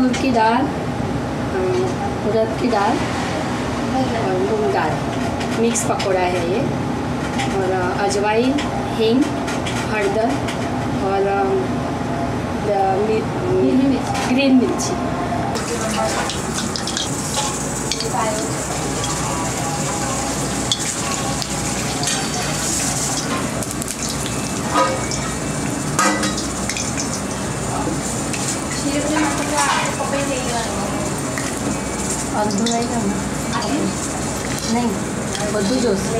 मसूर की दाल उड़द की दाल और मूंग दाल। मिक्स पकौड़ा है ये। और अजवाइन हिंग हरदर और ग्रीन मिर्ची। અડધું લઈ જાઉં નહીં બધું જોશે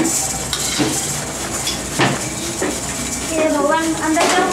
ये भगवान अंदर जाओ